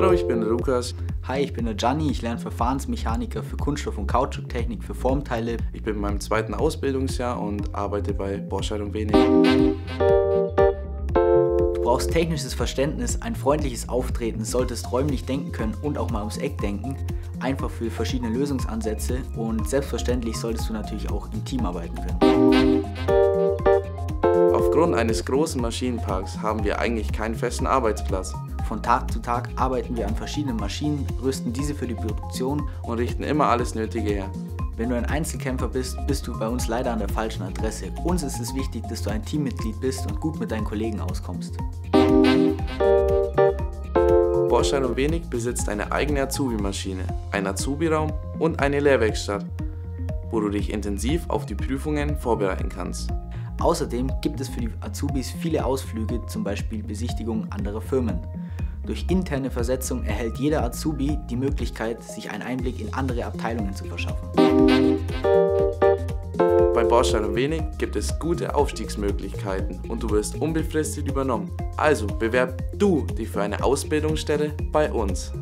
Lukas. Hi, ich bin der Gianni, ich lerne Verfahrensmechaniker für Kunststoff- und Kautschuktechnik für Formteile. Ich bin in meinem zweiten Ausbildungsjahr und arbeite bei Bosch und Wenig. Du brauchst technisches Verständnis, ein freundliches Auftreten, solltest räumlich denken können und auch mal ums Eck denken, einfach für verschiedene Lösungsansätze und selbstverständlich solltest du natürlich auch im Team arbeiten können. Aufgrund eines großen Maschinenparks haben wir eigentlich keinen festen Arbeitsplatz. Von Tag zu Tag arbeiten wir an verschiedenen Maschinen, rüsten diese für die Produktion und richten immer alles Nötige her. Wenn du ein Einzelkämpfer bist, bist du bei uns leider an der falschen Adresse. Uns ist es wichtig, dass du ein Teammitglied bist und gut mit deinen Kollegen auskommst. Borschein und Wenig besitzt eine eigene Azubi-Maschine, einen Azubi-Raum und eine Lehrwerkstatt, wo du dich intensiv auf die Prüfungen vorbereiten kannst. Außerdem gibt es für die Azubis viele Ausflüge, zum Beispiel Besichtigungen anderer Firmen. Durch interne Versetzung erhält jeder Azubi die Möglichkeit, sich einen Einblick in andere Abteilungen zu verschaffen. Bei Baustein und Wenig gibt es gute Aufstiegsmöglichkeiten und du wirst unbefristet übernommen. Also bewerb du dich für eine Ausbildungsstelle bei uns.